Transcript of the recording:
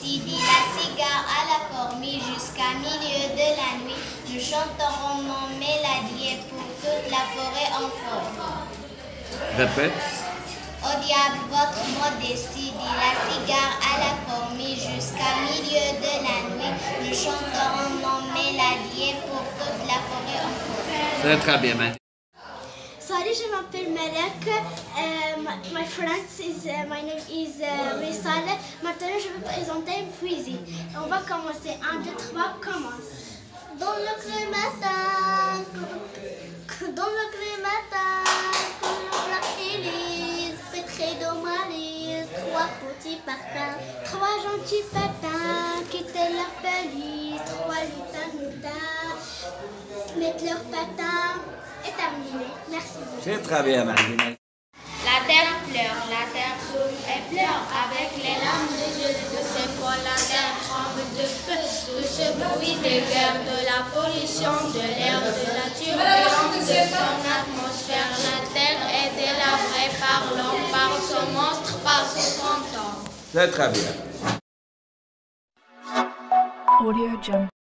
décidé la cigare à la fourmi jusqu'à milieu de la nuit. Nous chanterons mon mélodie pour toute la forêt en forme. Répète. Au diable votre modestie, dit la cigare à la fourmi jusqu'à milieu de la nuit. Nous chanterons mon mélodie pour toute la forêt en forme. C'est très bien, Mathieu. Salut, je m'appelle Malek. Euh, my, my friends is uh, my name is uh, Risale. Maintenant, je vais présenter une poésie. On va commencer. 1, 2, 3, commence. Dans le creux matin, dans le creux matin, comme la Élise, pétré de malise, trois petits patins, trois gentils patins, quittaient leur pelisse, trois lutins lutins, mettent leurs patins, et terminé. Merci beaucoup. C'est très bien, Mathieu. La terre pleure, la terre souffre et pleure avec La terre tremble de peur de ce bruit des guerres, de la pollution de l'air, de la turbulence de son atmosphère. La terre est délabrée par l'homme, par son monstre, par son fantôme. C'est très bien. Audio Jungle.